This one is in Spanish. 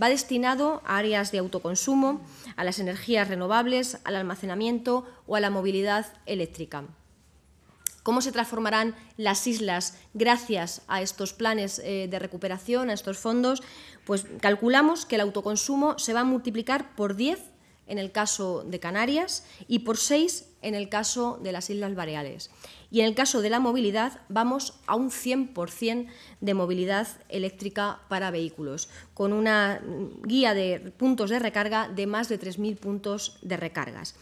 va destinado a áreas de autoconsumo, a las energías renovables, al almacenamiento o a la movilidad eléctrica. ¿Cómo se transformarán las islas gracias a estos planes eh, de recuperación, a estos fondos? Pues calculamos que el autoconsumo se va a multiplicar por 10 en el caso de Canarias y por 6 en el caso de las Islas Baleares. Y en el caso de la movilidad vamos a un 100% de movilidad eléctrica para vehículos, con una guía de puntos de recarga de más de 3.000 puntos de recargas.